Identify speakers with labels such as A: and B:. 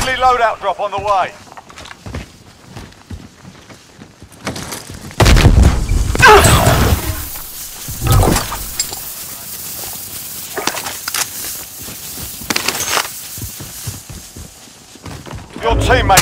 A: Friendly loadout drop on the way. Your teammate